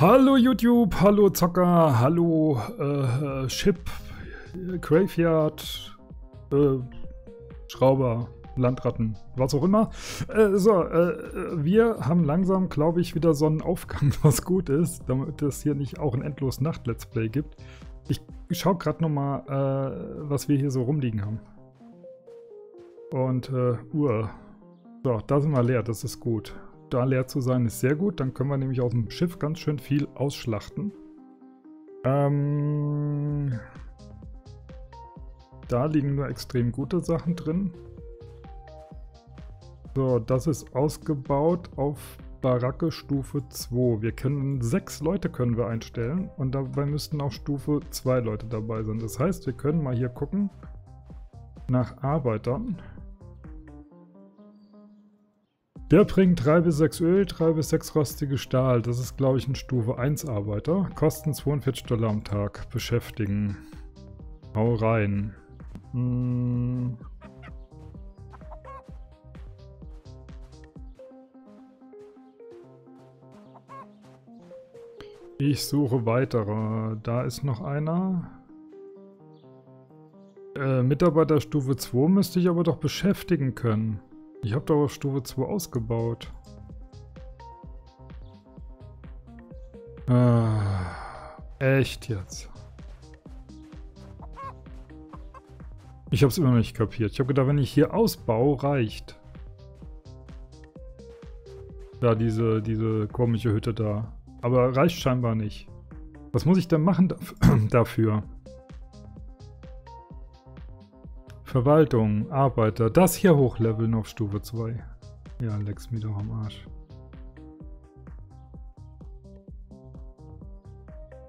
Hallo YouTube, hallo Zocker, hallo äh, Chip, Graveyard, äh, Schrauber, Landratten, was auch immer. Äh, so, äh, wir haben langsam, glaube ich, wieder so einen Aufgang, was gut ist, damit es hier nicht auch ein endlos Nacht-Let's Play gibt. Ich schaue gerade nochmal, äh, was wir hier so rumliegen haben. Und, äh, Uhr. So, da sind wir leer, das ist gut da leer zu sein, ist sehr gut. Dann können wir nämlich aus dem Schiff ganz schön viel ausschlachten. Ähm, da liegen nur extrem gute Sachen drin. So, das ist ausgebaut auf Baracke Stufe 2. Wir können sechs Leute können wir einstellen und dabei müssten auch Stufe 2 Leute dabei sein. Das heißt, wir können mal hier gucken nach Arbeitern. Der bringt 3 bis 6 Öl, 3 bis 6 rostige Stahl. Das ist, glaube ich, ein Stufe 1 Arbeiter. Kosten 42 Dollar am Tag. Beschäftigen. Hau rein. Hm. Ich suche weitere. Da ist noch einer. Äh, Mitarbeiterstufe 2 müsste ich aber doch beschäftigen können. Ich habe doch Stufe 2 ausgebaut. Ah, echt jetzt. Ich habe es immer noch nicht kapiert. Ich habe gedacht, wenn ich hier ausbaue, reicht. Da diese, diese komische Hütte da. Aber reicht scheinbar nicht. Was muss ich denn machen dafür? Verwaltung, Arbeiter. Das hier hochleveln auf Stufe 2. Ja, leck's mir doch am Arsch.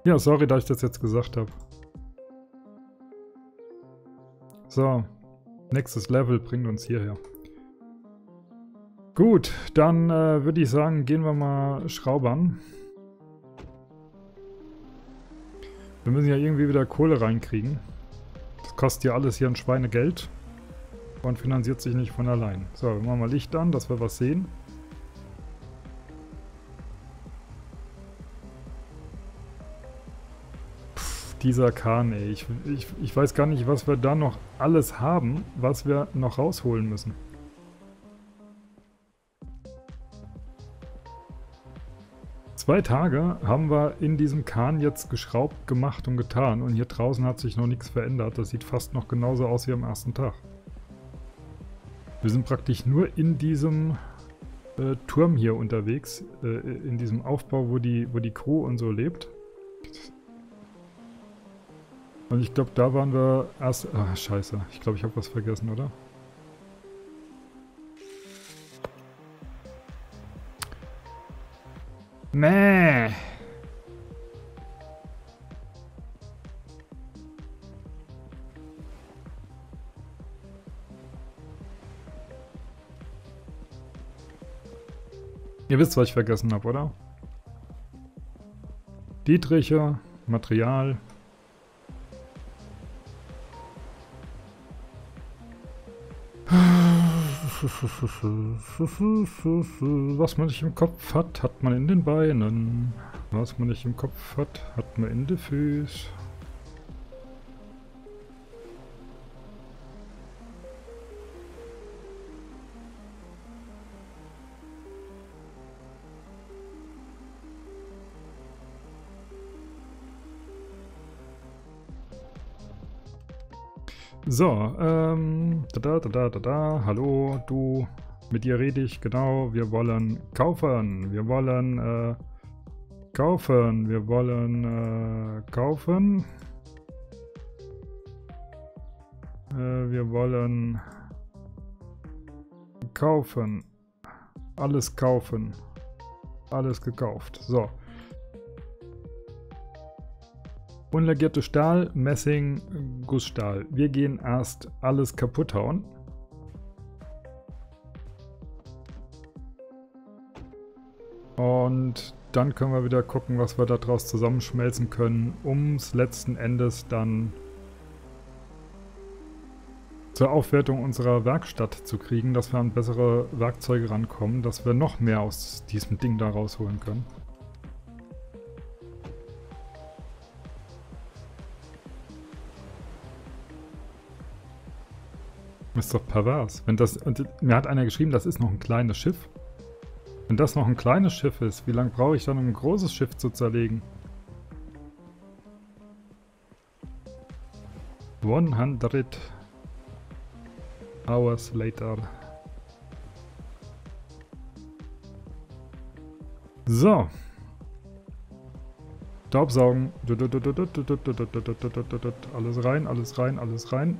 Ja, sorry, dass ich das jetzt gesagt habe. So, nächstes Level bringt uns hierher. Gut, dann äh, würde ich sagen, gehen wir mal schraubern. Wir müssen ja irgendwie wieder Kohle reinkriegen kostet ja alles hier ein Schweinegeld und finanziert sich nicht von allein. So, wir machen mal Licht an, dass wir was sehen. Pff, dieser Kahn, ey. Ich, ich, ich weiß gar nicht, was wir da noch alles haben, was wir noch rausholen müssen. Zwei Tage haben wir in diesem Kahn jetzt geschraubt, gemacht und getan. Und hier draußen hat sich noch nichts verändert. Das sieht fast noch genauso aus wie am ersten Tag. Wir sind praktisch nur in diesem äh, Turm hier unterwegs. Äh, in diesem Aufbau, wo die, wo die Crew und so lebt. Und ich glaube, da waren wir erst... Ah, scheiße. Ich glaube, ich habe was vergessen, oder? Nee. Ihr wisst, was ich vergessen habe, oder? Dietriche, Material, Was man nicht im Kopf hat, hat man in den Beinen. Was man nicht im Kopf hat, hat man in den Füßen. So, ähm, da, da, da, da, da, hallo, du, mit dir rede ich, genau, wir wollen kaufen, wir wollen, äh, kaufen, wir wollen, äh, kaufen, äh, wir wollen kaufen, alles kaufen, alles gekauft, so. Unlagierte Stahl, Messing, Gussstahl. Wir gehen erst alles kaputt hauen. Und dann können wir wieder gucken, was wir daraus zusammenschmelzen können, um es letzten Endes dann zur Aufwertung unserer Werkstatt zu kriegen, dass wir an bessere Werkzeuge rankommen, dass wir noch mehr aus diesem Ding da rausholen können. Ist doch pervers. Wenn das, und mir hat einer geschrieben, das ist noch ein kleines Schiff. Wenn das noch ein kleines Schiff ist, wie lange brauche ich dann, um ein großes Schiff zu zerlegen? 100 hours later. So. Staubsaugen. Alles rein, alles rein, alles rein.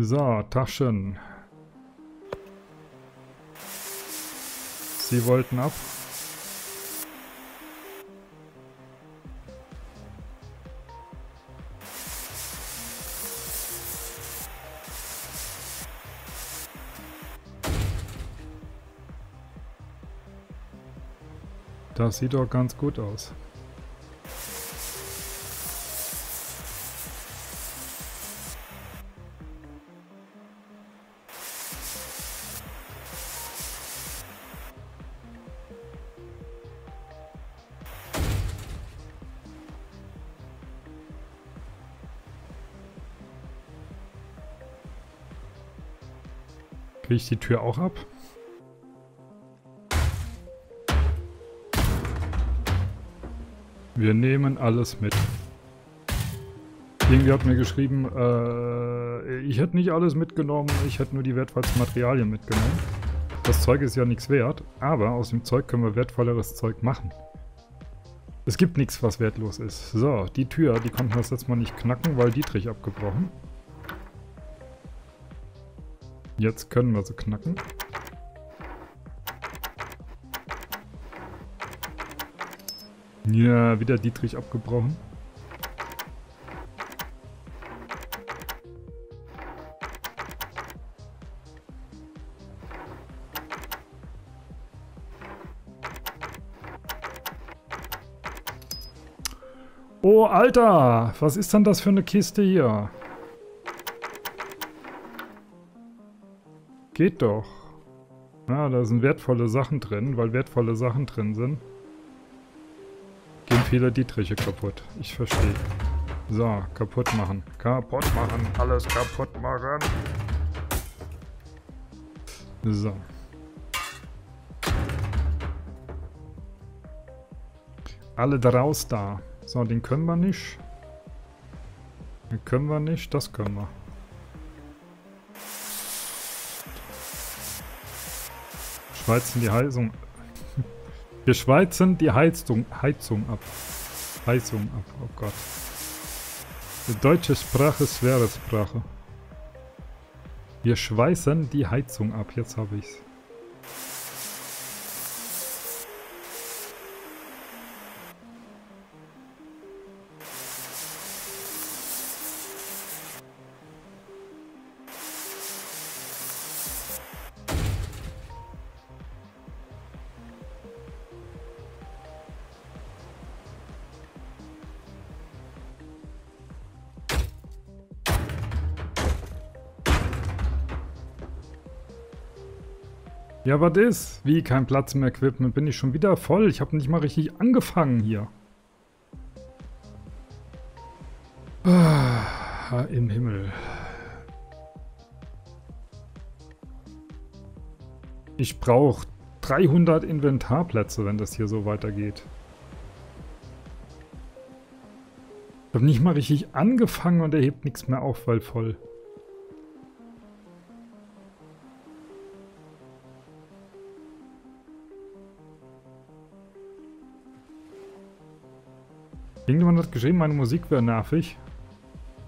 So, Taschen. Sie wollten ab. Das sieht doch ganz gut aus. Kriege ich die Tür auch ab? Wir nehmen alles mit. Irgendwie hat mir geschrieben, äh, ich hätte nicht alles mitgenommen, ich hätte nur die wertvollsten Materialien mitgenommen. Das Zeug ist ja nichts wert, aber aus dem Zeug können wir wertvolleres Zeug machen. Es gibt nichts, was wertlos ist. So, die Tür, die konnten wir das letzte Mal nicht knacken, weil Dietrich abgebrochen. Jetzt können wir sie knacken. Ja, wieder Dietrich abgebrochen. Oh, Alter! Was ist denn das für eine Kiste hier? Geht doch. Ja, da sind wertvolle Sachen drin, weil wertvolle Sachen drin sind. Gehen viele Dietriche kaputt. Ich verstehe. So, kaputt machen. Kaputt machen. Alles kaputt machen. So. Alle draus da. So, den können wir nicht. Den können wir nicht. Das können wir. Schweizen die Heizung wir schweizen die Heizung, Heizung ab. Heizung ab, oh Gott. Die deutsche Sprache ist schwere Sprache. Wir schweißen die Heizung ab, jetzt habe ich's. Ja, was ist? Wie, kein Platz im Equipment? Bin ich schon wieder voll? Ich habe nicht mal richtig angefangen hier. Ah, Im Himmel. Ich brauche 300 Inventarplätze, wenn das hier so weitergeht. Ich habe nicht mal richtig angefangen und er hebt nichts mehr auf, weil voll. Irgendjemand hat geschrieben, meine Musik wäre nervig.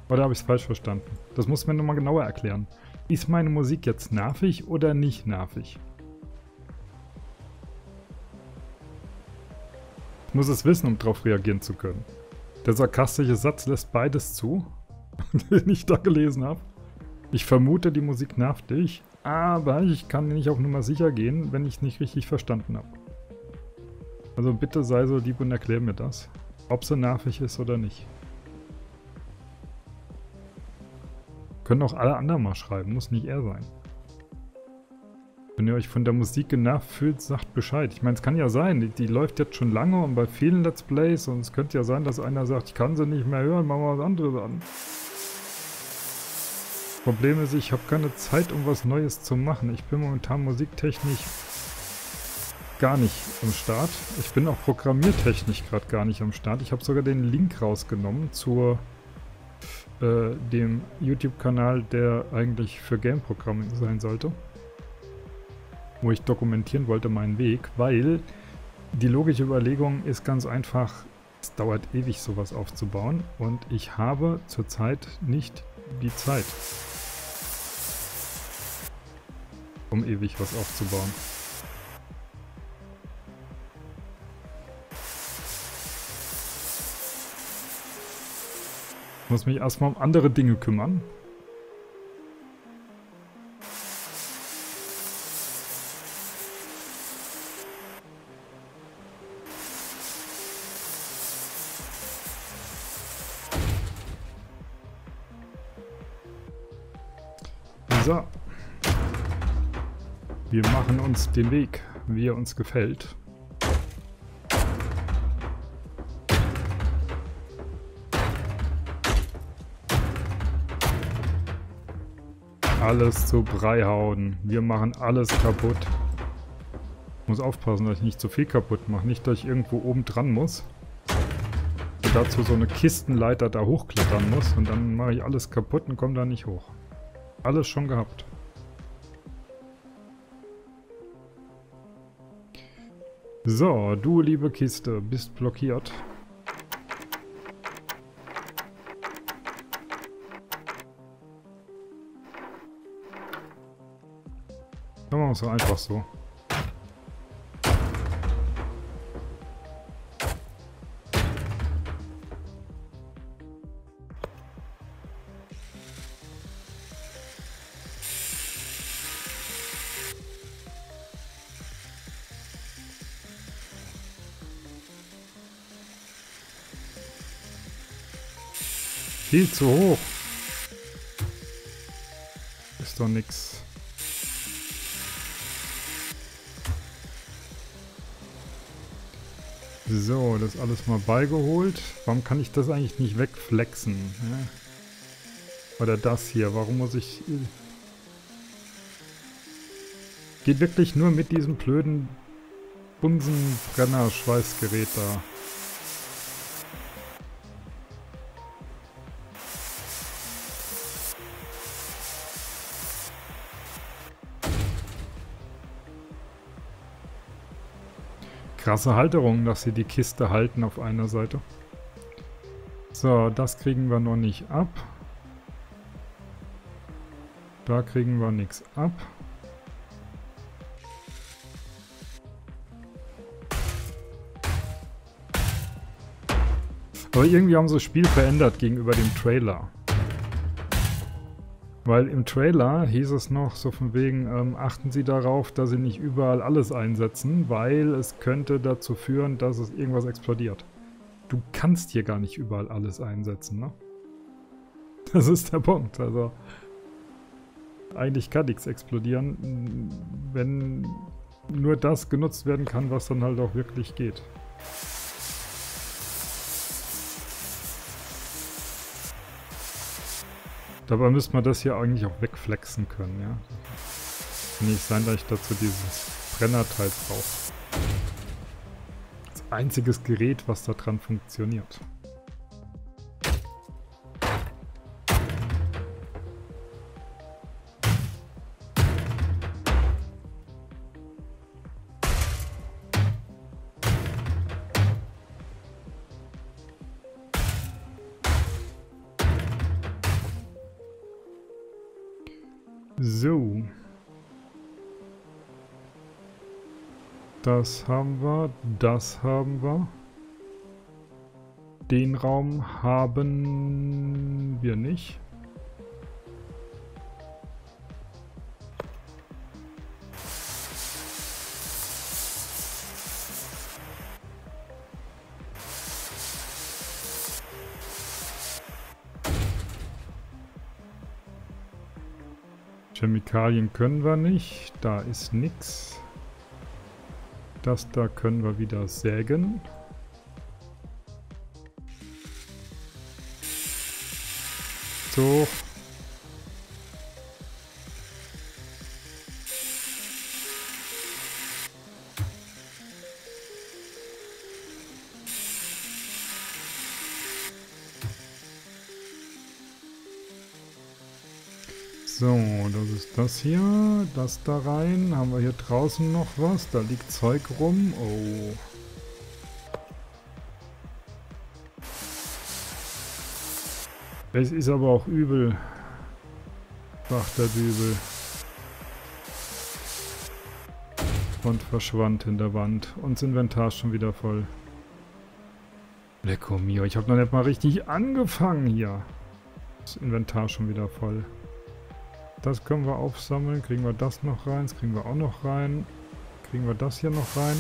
Oder habe ich es falsch verstanden? Das muss mir nochmal genauer erklären. Ist meine Musik jetzt nervig oder nicht nervig? Ich muss es wissen, um darauf reagieren zu können. Der sarkastische Satz lässt beides zu, den ich da gelesen habe. Ich vermute, die Musik nervt dich, aber ich kann nicht auf Nummer sicher gehen, wenn ich es nicht richtig verstanden habe. Also bitte sei so lieb und erklär mir das. Ob sie nervig ist oder nicht. Können auch alle anderen mal schreiben, muss nicht er sein. Wenn ihr euch von der Musik genervt fühlt, sagt Bescheid. Ich meine, es kann ja sein, die, die, läuft jetzt schon lange und bei vielen Let's Plays und es könnte ja sein, dass einer sagt, ich kann sie nicht mehr hören, machen wir was anderes an. Problem ist, ich habe keine Zeit, um was Neues zu machen. Ich bin momentan musiktechnisch gar nicht am Start. Ich bin auch programmiertechnisch gerade gar nicht am Start. Ich habe sogar den Link rausgenommen zu äh, dem YouTube-Kanal, der eigentlich für Game-Programming sein sollte. Wo ich dokumentieren wollte meinen Weg, weil die logische Überlegung ist ganz einfach, es dauert ewig sowas aufzubauen und ich habe zurzeit nicht die Zeit, um ewig was aufzubauen. Muss mich erstmal um andere Dinge kümmern. So. Wir machen uns den Weg, wie er uns gefällt. Alles zu Brei hauen. Wir machen alles kaputt. Ich muss aufpassen, dass ich nicht zu viel kaputt mache. Nicht, dass ich irgendwo oben dran muss. Und dazu so eine Kistenleiter da hochklettern muss. Und dann mache ich alles kaputt und komme da nicht hoch. Alles schon gehabt. So, du liebe Kiste, bist blockiert. Machen wir es einfach so. Viel zu hoch. Ist doch nix. So, das alles mal beigeholt. Warum kann ich das eigentlich nicht wegflexen? Ja? Oder das hier. Warum muss ich... Äh, geht wirklich nur mit diesem blöden Bunsenbrenner-Schweißgerät da. Krasse Halterung, dass sie die Kiste halten auf einer Seite. So, das kriegen wir noch nicht ab. Da kriegen wir nichts ab. Aber irgendwie haben sie das Spiel verändert gegenüber dem Trailer. Weil im Trailer hieß es noch so von wegen, ähm, achten Sie darauf, dass Sie nicht überall alles einsetzen, weil es könnte dazu führen, dass es irgendwas explodiert. Du kannst hier gar nicht überall alles einsetzen, ne? Das ist der Punkt, also... Eigentlich kann nichts explodieren, wenn nur das genutzt werden kann, was dann halt auch wirklich geht. Dabei müsste man das hier eigentlich auch wegflexen können, ja. Kann nicht sein, dass ich dazu dieses Brennerteil brauche. Das einziges Gerät, was da dran funktioniert. Das haben wir, das haben wir. Den Raum haben wir nicht. Chemikalien können wir nicht. Da ist nichts. Das da können wir wieder sägen. So. So, das ist das hier. Das da rein. Haben wir hier draußen noch was? Da liegt Zeug rum. Oh. Es ist aber auch übel. Sagt der Dübel. Und verschwand in der Wand. Und das Inventar schon wieder voll. Lecco mio, ich habe noch nicht mal richtig angefangen hier. Das Inventar schon wieder voll. Das können wir aufsammeln. Kriegen wir das noch rein? Das kriegen wir auch noch rein. Kriegen wir das hier noch rein?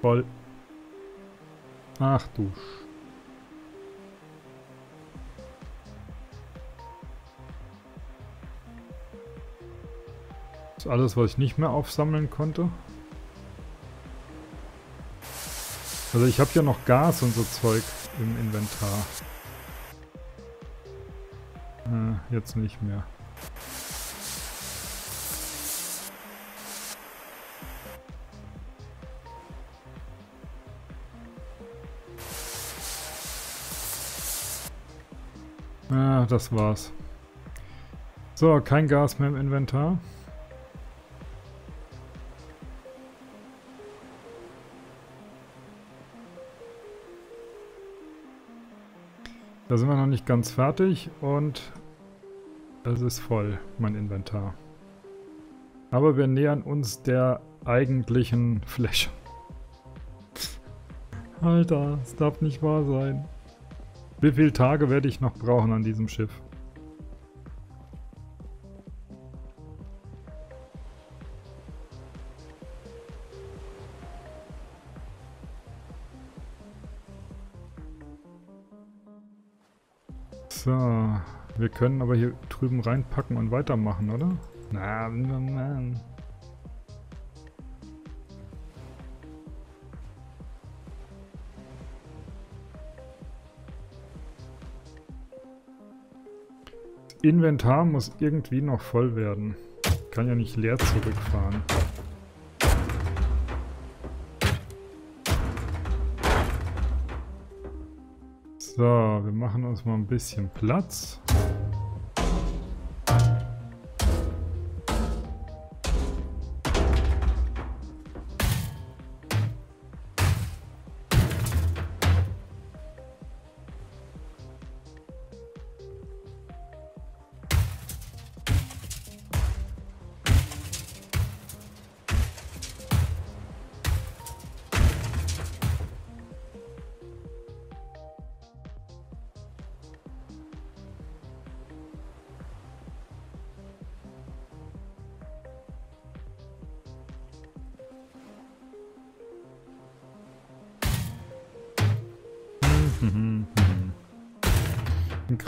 Voll. Ach du Das ist alles, was ich nicht mehr aufsammeln konnte. Also ich habe ja noch Gas und so Zeug im Inventar. Äh, jetzt nicht mehr. Ah, das war's. So, kein Gas mehr im Inventar. Da sind wir noch nicht ganz fertig und es ist voll, mein Inventar. Aber wir nähern uns der eigentlichen Fläche. Alter, es darf nicht wahr sein. Wie viele Tage werde ich noch brauchen an diesem Schiff? Wir können aber hier drüben reinpacken und weitermachen, oder? Na, Mann. Inventar muss irgendwie noch voll werden. Kann ja nicht leer zurückfahren. So, wir machen uns mal ein bisschen Platz.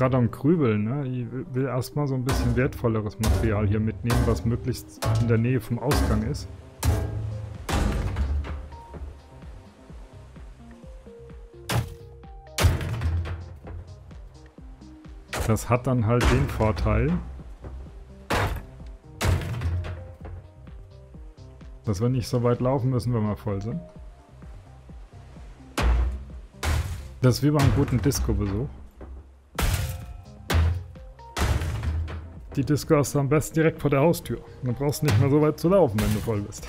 Gerade am Grübeln, ne? Ich will erstmal so ein bisschen wertvolleres Material hier mitnehmen, was möglichst in der Nähe vom Ausgang ist. Das hat dann halt den Vorteil, dass wir nicht so weit laufen müssen, wenn wir voll sind. Das ist wie beim guten Disco-Besuch. Die Disco hast du am besten direkt vor der Haustür. Dann brauchst du nicht mehr so weit zu laufen, wenn du voll bist.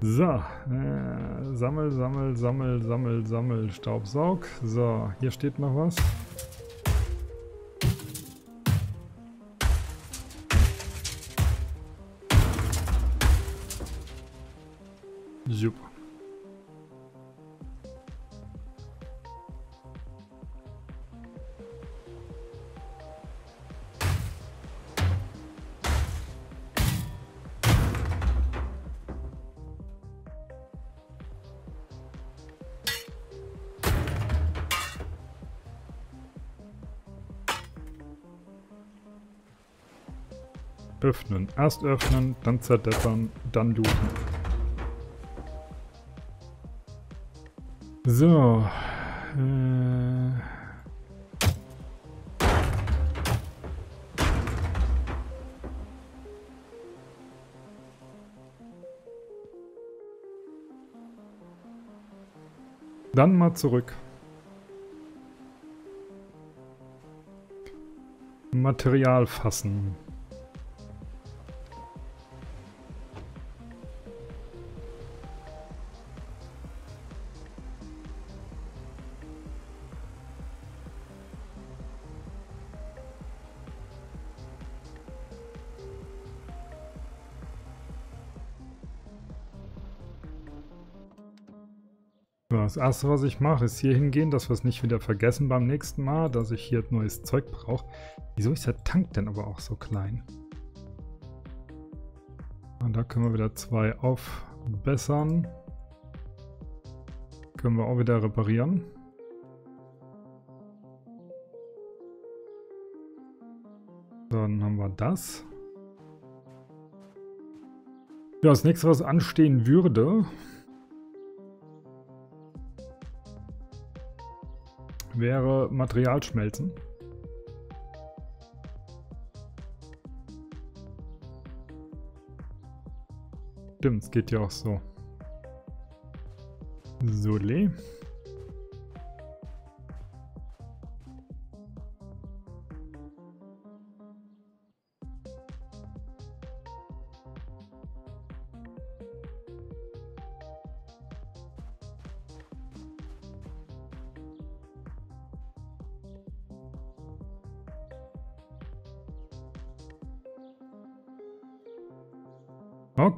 so, äh, sammel, sammel, sammel, sammel, sammel, Staubsaug. So, hier steht noch was. öffnen. Erst öffnen, dann zerdeppern, dann looten. So. Äh. Dann mal zurück. Material fassen. Das erste, was ich mache, ist hier hingehen, dass wir es nicht wieder vergessen beim nächsten Mal, dass ich hier neues Zeug brauche. Wieso ist der Tank denn aber auch so klein? Und da können wir wieder zwei aufbessern. Können wir auch wieder reparieren. Dann haben wir das. Ja, das nächste, was anstehen würde, wäre Materialschmelzen. Stimmt, es geht ja auch so. Sole.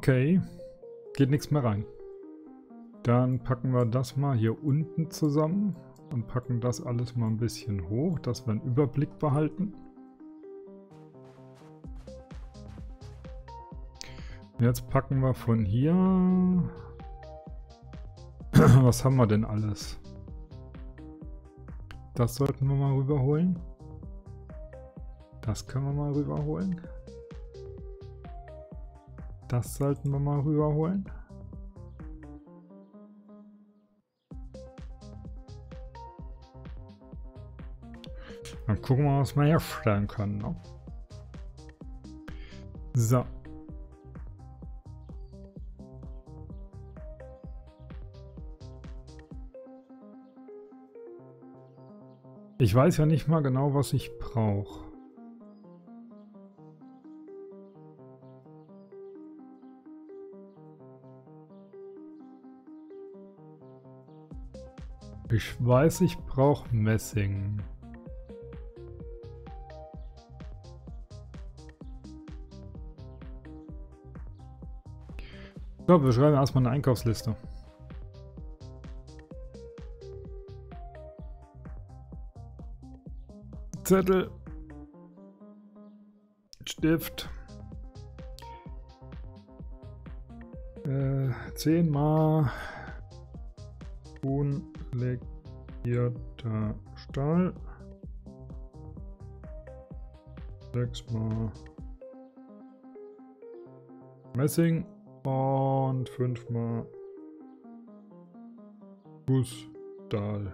Okay. Geht nichts mehr rein. Dann packen wir das mal hier unten zusammen und packen das alles mal ein bisschen hoch, dass wir einen Überblick behalten. Jetzt packen wir von hier... Was haben wir denn alles? Das sollten wir mal rüberholen. Das können wir mal rüberholen. Das sollten wir mal rüberholen. Dann gucken wir, was wir herstellen können. Ne? So. Ich weiß ja nicht mal genau, was ich brauche. Ich weiß, ich brauche Messing. So, wir schreiben erstmal eine Einkaufsliste. Zettel. Stift. Äh, zehnmal Huhn legierter Stahl. Sechsmal Messing und fünfmal Gussstahl.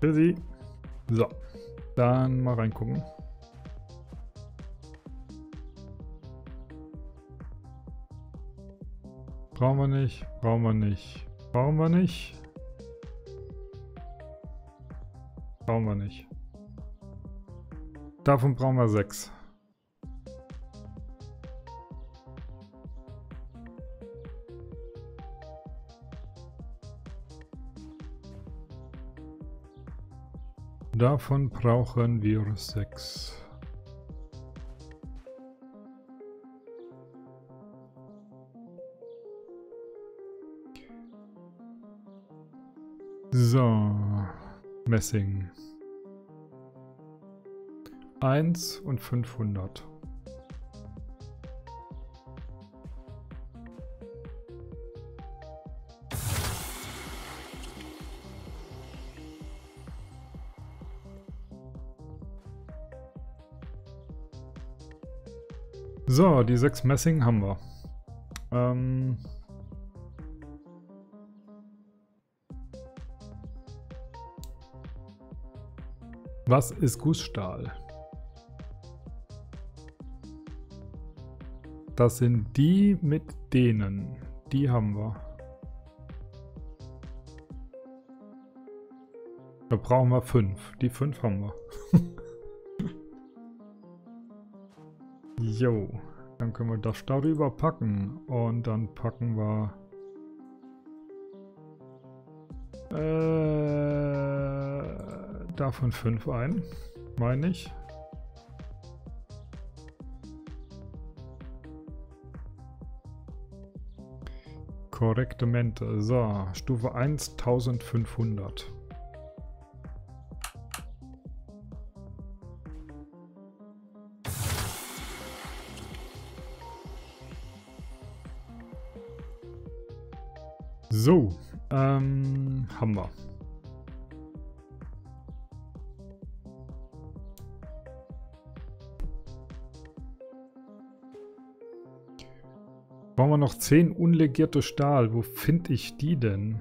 Busy. So, dann mal reingucken. Brauchen wir nicht, brauchen wir nicht, brauchen wir nicht. Brauchen wir nicht. Davon brauchen wir sechs. Davon brauchen wir sechs. So, Messing. 1 und 500. So, die 6 Messing haben wir. Ähm Was ist Gussstahl? das sind die mit denen. Die haben wir. Da brauchen wir fünf. Die fünf haben wir. jo. Dann können wir das darüber packen. Und dann packen wir... Äh, davon fünf ein. Meine ich. Korrektemente. So, Stufe 1 1500. So, ähm, haben wir. Brauchen wir noch 10 unlegierte Stahl. Wo finde ich die denn?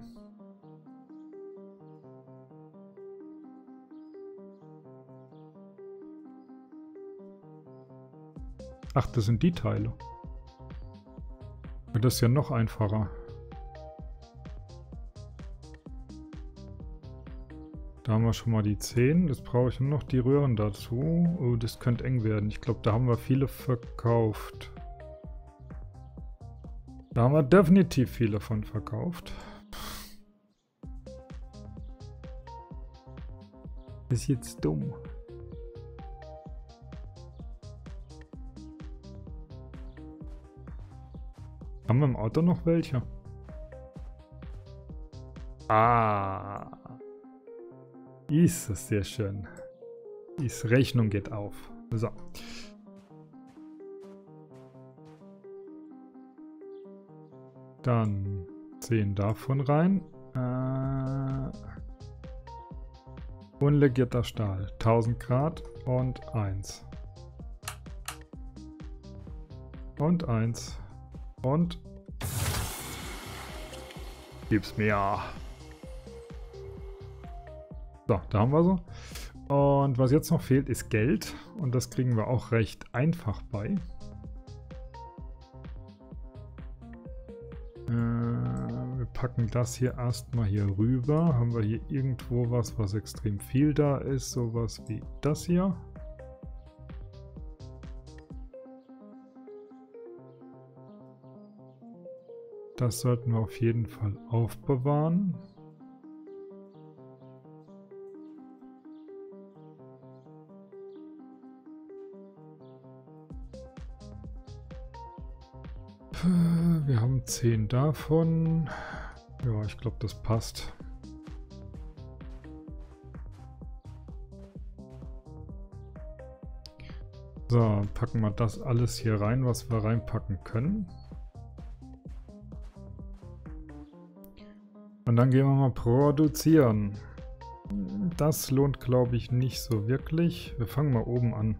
Ach, das sind die Teile. Das ist ja noch einfacher. Da haben wir schon mal die 10. Jetzt brauche ich nur noch die Röhren dazu. Oh, das könnte eng werden. Ich glaube, da haben wir viele verkauft. Da haben wir definitiv viele von verkauft. Ist jetzt dumm. Haben wir im Auto noch welche? Ah. Ist das sehr schön. Die Rechnung geht auf. So. Dann 10 davon rein. Äh, unlegierter Stahl. 1000 Grad und 1. Und 1. Und gib's mir. So, da haben wir so. Und was jetzt noch fehlt, ist Geld. Und das kriegen wir auch recht einfach bei. Packen das hier erstmal hier rüber. Haben wir hier irgendwo was, was extrem viel da ist. Sowas wie das hier. Das sollten wir auf jeden Fall aufbewahren. Wir haben 10 davon. Ja, ich glaube, das passt. So, packen wir das alles hier rein, was wir reinpacken können. Und dann gehen wir mal produzieren. Das lohnt, glaube ich, nicht so wirklich. Wir fangen mal oben an.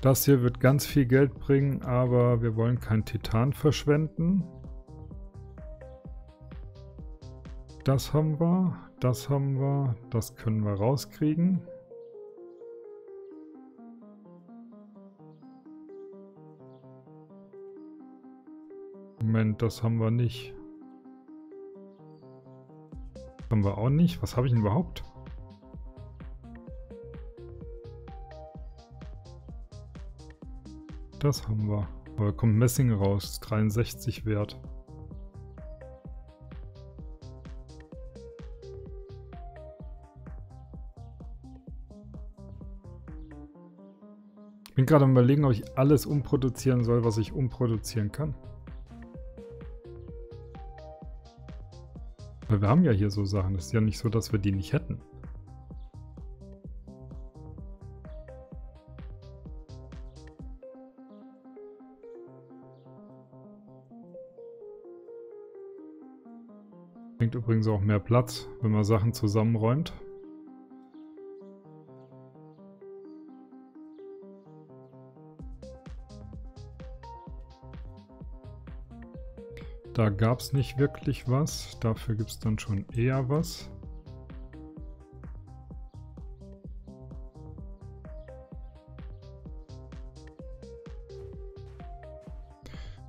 Das hier wird ganz viel Geld bringen, aber wir wollen kein Titan verschwenden. Das haben wir, das haben wir, das können wir rauskriegen. Moment, das haben wir nicht. Haben wir auch nicht. Was habe ich denn überhaupt? Das haben wir. Aber kommt Messing raus. 63 wert. Bin gerade am überlegen, ob ich alles umproduzieren soll, was ich umproduzieren kann. Weil wir haben ja hier so Sachen. Es ist ja nicht so, dass wir die nicht hätten. Bringt übrigens auch mehr Platz, wenn man Sachen zusammenräumt. Da gab es nicht wirklich was, dafür gibt es dann schon eher was.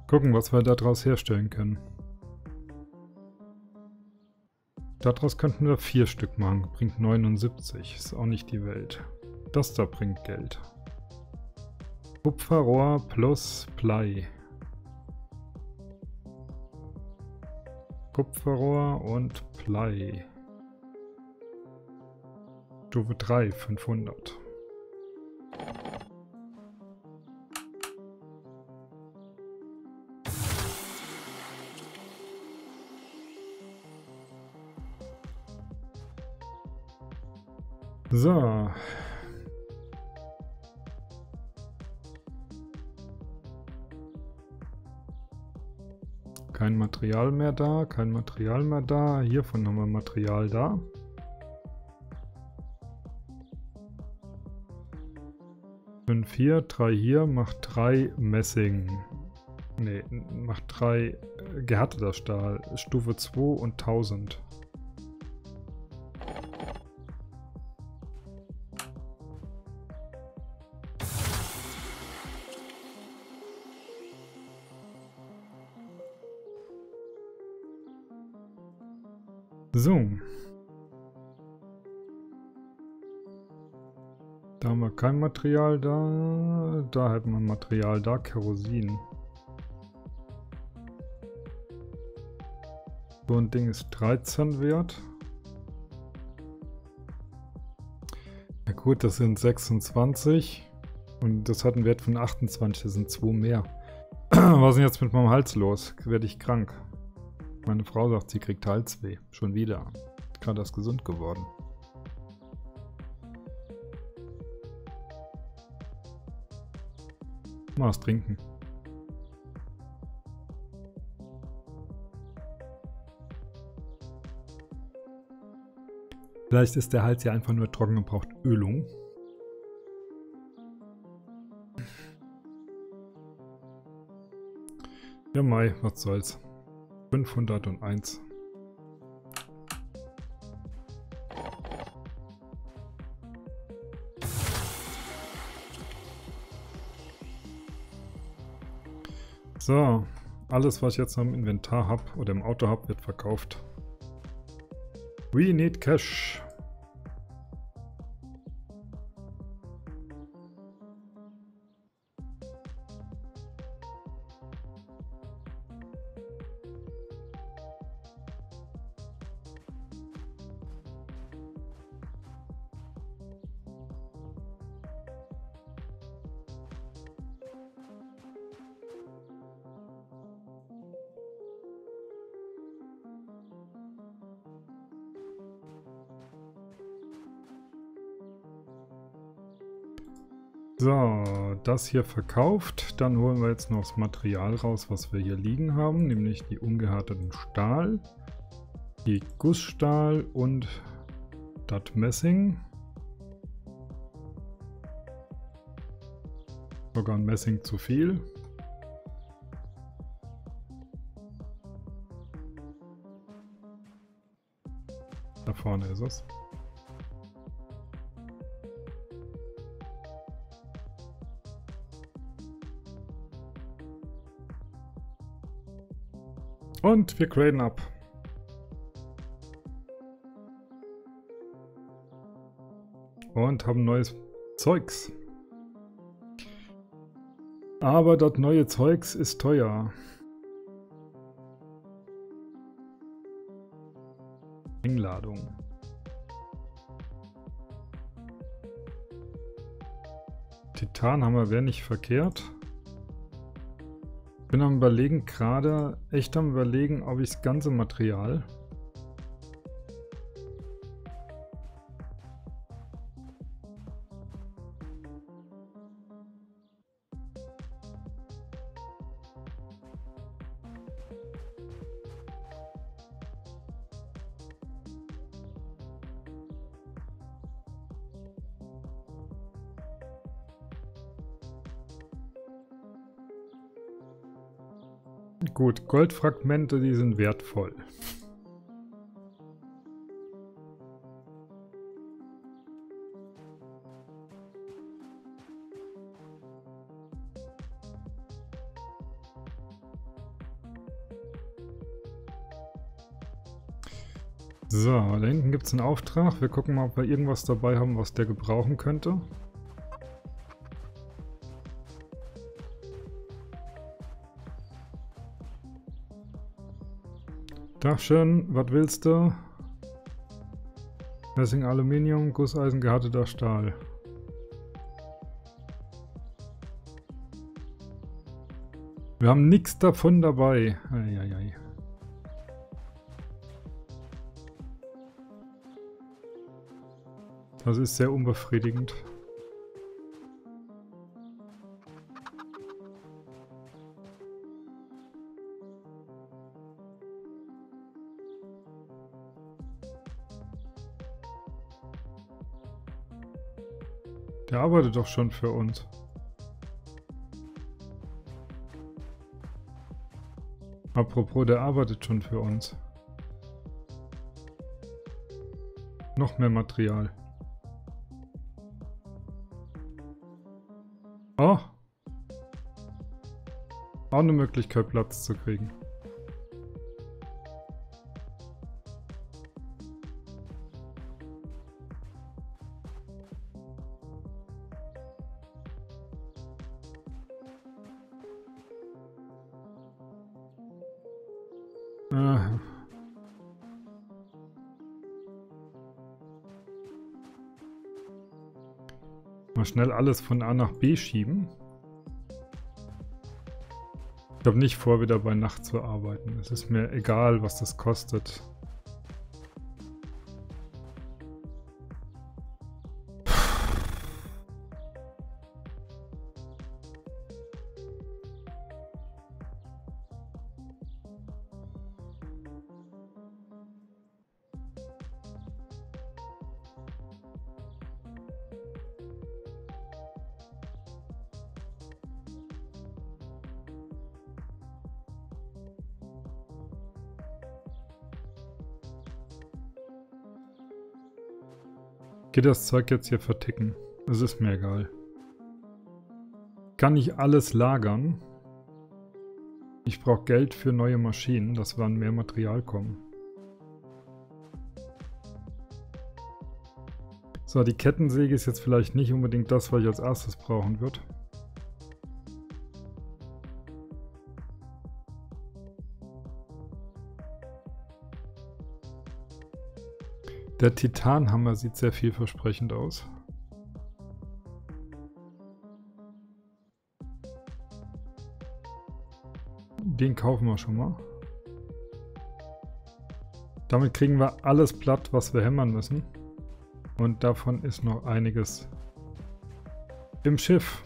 Gucken, was wir daraus herstellen können. Daraus könnten wir vier Stück machen. Bringt 79. Ist auch nicht die Welt. Das da bringt Geld. Kupferrohr plus Blei. Kupferrohr und Blei. Stufe 3, 500. So. Kein Material mehr da, kein Material mehr da. Hiervon haben wir Material da. Fünf hier, drei hier, macht drei Messing. Ne, macht drei äh, gehärteter Stahl. Stufe 2 und 1000. So. Da haben wir kein Material da. Da hätten wir Material da, Kerosin. So ein Ding ist 13 wert. Na gut, das sind 26. Und das hat einen Wert von 28, das sind 2 mehr. Was ist denn jetzt mit meinem Hals los? Werde ich krank? Meine Frau sagt, sie kriegt Halsweh. Schon wieder. Gerade erst gesund geworden. Mal was trinken. Vielleicht ist der Hals ja einfach nur trocken und braucht Ölung. Ja, Mai, was soll's. 501. So, alles was ich jetzt im Inventar habe oder im Auto habe, wird verkauft. We need cash. Das hier verkauft. Dann holen wir jetzt noch das Material raus, was wir hier liegen haben, nämlich die ungehärteten Stahl, die Gussstahl und das Messing. Sogar ein Messing zu viel. Da vorne ist es. Und wir graden ab. Und haben neues Zeugs. Aber das neue Zeugs ist teuer. Engladung. Titan haben wir, wäre nicht verkehrt bin am überlegen, gerade echt am überlegen, ob ich das ganze Material Goldfragmente, die sind wertvoll. So, da hinten gibt es einen Auftrag. Wir gucken mal, ob wir irgendwas dabei haben, was der gebrauchen könnte. Dachchen, was willst du? Messing, Aluminium, Gusseisen, gehärteter Stahl. Wir haben nichts davon dabei. Eieiei. Das ist sehr unbefriedigend. Der arbeitet doch schon für uns. Apropos, der arbeitet schon für uns. Noch mehr Material. Oh. Auch eine Möglichkeit, Platz zu kriegen. Schnell alles von A nach B schieben. Ich habe nicht vor, wieder bei Nacht zu arbeiten. Es ist mir egal, was das kostet. Geht das Zeug jetzt hier verticken? Es ist mir egal. Kann ich alles lagern? Ich brauche Geld für neue Maschinen, dass wir an mehr Material kommen. So, die Kettensäge ist jetzt vielleicht nicht unbedingt das, was ich als erstes brauchen würde. Der Titanhammer sieht sehr vielversprechend aus. Den kaufen wir schon mal. Damit kriegen wir alles platt, was wir hämmern müssen. Und davon ist noch einiges im Schiff.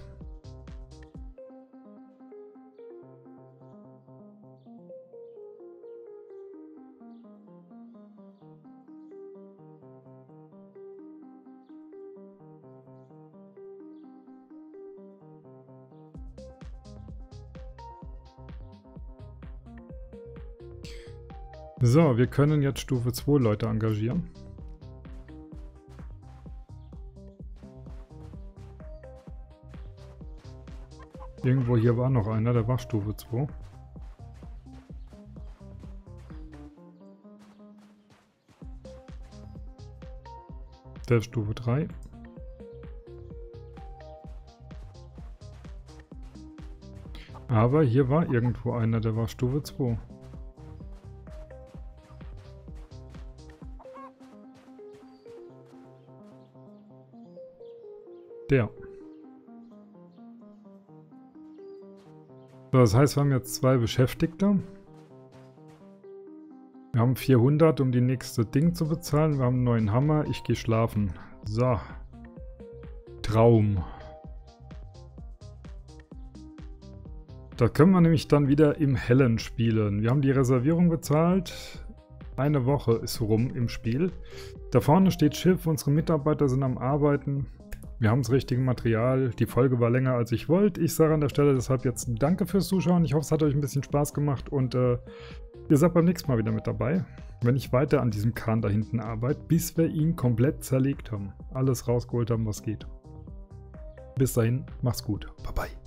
So, wir können jetzt Stufe 2 Leute engagieren. Irgendwo hier war noch einer, der war Stufe 2. Der ist Stufe 3. Aber hier war irgendwo einer, der war Stufe 2. Der. So, das heißt, wir haben jetzt zwei Beschäftigte. Wir haben 400, um die nächste Ding zu bezahlen. Wir haben einen neuen Hammer. Ich gehe schlafen. So. Traum. Da können wir nämlich dann wieder im Hellen spielen. Wir haben die Reservierung bezahlt. Eine Woche ist rum im Spiel. Da vorne steht Schiff. Unsere Mitarbeiter sind am Arbeiten. Wir haben das richtige Material. Die Folge war länger als ich wollte. Ich sage an der Stelle deshalb jetzt Danke fürs Zuschauen. Ich hoffe, es hat euch ein bisschen Spaß gemacht und äh, ihr seid beim nächsten Mal wieder mit dabei, wenn ich weiter an diesem Kahn da hinten arbeite, bis wir ihn komplett zerlegt haben. Alles rausgeholt haben, was geht. Bis dahin, macht's gut. Bye bye.